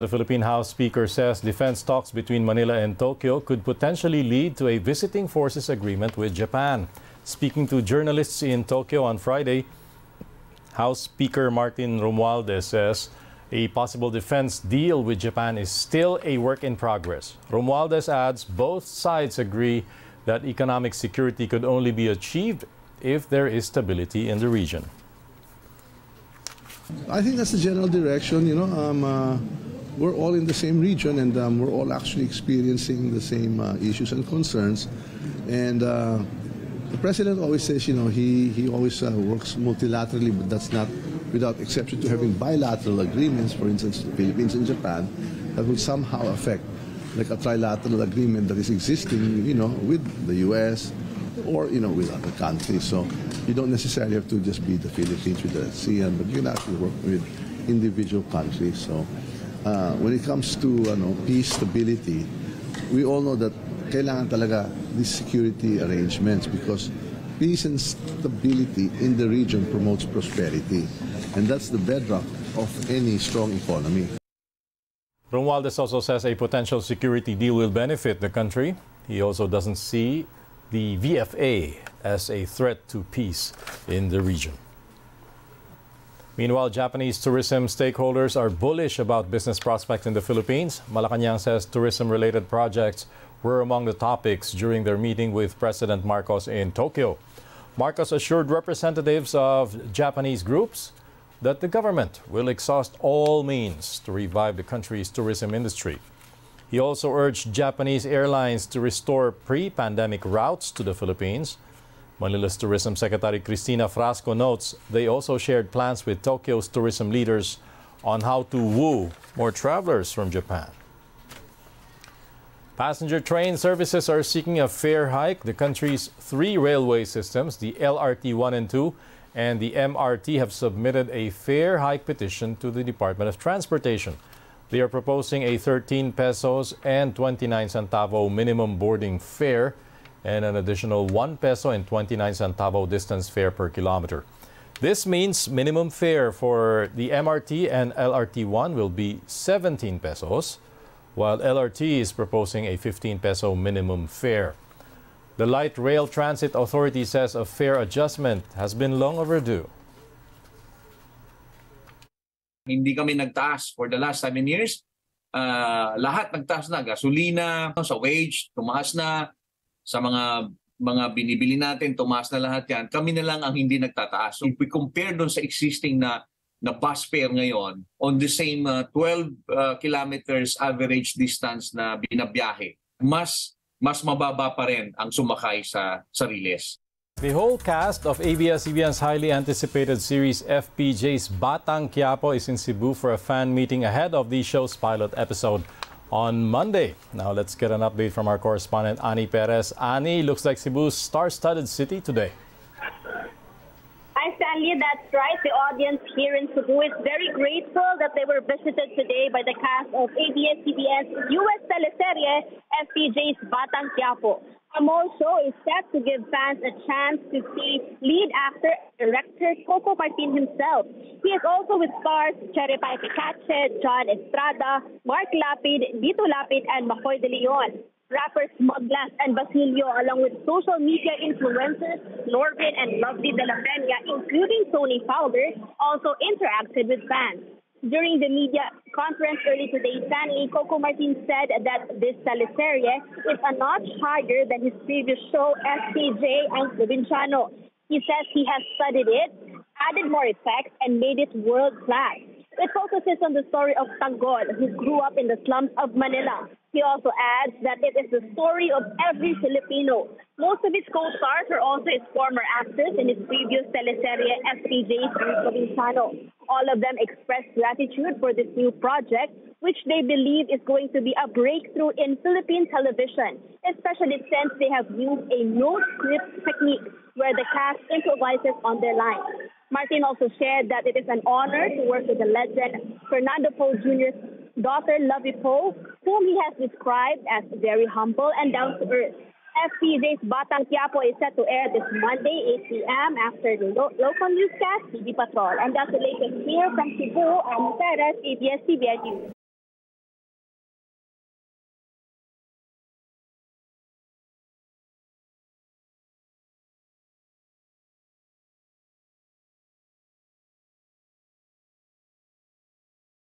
The Philippine House Speaker says defense talks between Manila and Tokyo could potentially lead to a visiting forces agreement with Japan. Speaking to journalists in Tokyo on Friday, House Speaker Martin Romualdez says a possible defense deal with Japan is still a work in progress. Romualdez adds both sides agree that economic security could only be achieved if there is stability in the region. I think that's the general direction, you know. Um, uh we're all in the same region and um, we're all actually experiencing the same uh, issues and concerns. And uh, the president always says, you know, he, he always uh, works multilaterally, but that's not without exception to having bilateral agreements, for instance, the Philippines and Japan, that would somehow affect like a trilateral agreement that is existing, you know, with the U.S. or, you know, with other countries. So you don't necessarily have to just be the Philippines with the ASEAN, but you can actually work with individual countries. So uh, when it comes to ano, peace, stability, we all know that kailangan talaga these security arrangements because peace and stability in the region promotes prosperity. And that's the bedrock of any strong economy. Romualdez also says a potential security deal will benefit the country. He also doesn't see the VFA as a threat to peace in the region. Meanwhile, Japanese tourism stakeholders are bullish about business prospects in the Philippines. Malacanang says tourism-related projects were among the topics during their meeting with President Marcos in Tokyo. Marcos assured representatives of Japanese groups that the government will exhaust all means to revive the country's tourism industry. He also urged Japanese airlines to restore pre-pandemic routes to the Philippines Manila's Tourism Secretary Christina Frasco notes they also shared plans with Tokyo's tourism leaders on how to woo more travelers from Japan. Passenger train services are seeking a fare hike. The country's three railway systems, the LRT 1 and 2 and the MRT, have submitted a fare hike petition to the Department of Transportation. They are proposing a 13 pesos and 29 centavo minimum boarding fare and an additional 1 peso and 29 centavo distance fare per kilometer. This means minimum fare for the MRT and LRT1 will be 17 pesos, while LRT is proposing a 15 peso minimum fare. The Light Rail Transit Authority says a fare adjustment has been long overdue. Hindi kami nagtaas for the last seven years. Uh, lahat nagtaas na. Gasolina, sa wage, tumaas na sa mga mga binibili natin, tumaas na lahat yan. Kami na lang ang hindi nagtataas. So if we compare doon sa existing na na bus fare ngayon on the same uh, 12 uh, kilometers average distance na binabiyahe, mas mas mababa pa rin ang sumakay sa sariles. The whole cast of ABS-CBN's highly anticipated series FPJ's Batang Quiapo is in Cebu for a fan meeting ahead of the show's pilot episode on Monday. Now let's get an update from our correspondent Ani Perez. Ani, looks like Cebu's star-studded city today. Stanley, that's right. The audience here in Cebu is very grateful that they were visited today by the cast of ABS-CBN's U.S. teleserye FPJ's Batang Quiapo. Amol show is set to give fans a chance to see lead actor director Coco Martin himself. He is also with stars Cherry Pie Picache, John Estrada, Mark Lapid, Lito Lapid, and McCoy De Leon. Rappers Smugglaz and Bassilyo, along with social media influencers Norvin and Lovely De La Peña, including Tony Fowler, also interacted with fans. During the media conference early today, Stanley Coco Martin said that this teleserye is a notch higher than his previous show, FPJ and Probinsyano. He says he has studied it, added more effects, and made it world class. It focuses on the story of Tanggol, who grew up in the slums of Manila. He also adds that it is the story of every Filipino. Most of his co-stars are also his former actors in his previous teleserye FPJ Probinsyano. All of them expressed gratitude for this new project, which they believe is going to be a breakthrough in Philippine television, especially since they have used a no script technique where the cast improvises on their lines. Martin also shared that it is an honor to work with the legend Fernando Poe Jr.'s daughter, Lovi Poe, whom he has described as very humble and down to earth. FPJ's Batang Quiapo is set to air this Monday, 8 p.m. after the lo- local newscast, TV Patrol. And that's the latest here from Cebu. I'm Perez, ABS-CBN News.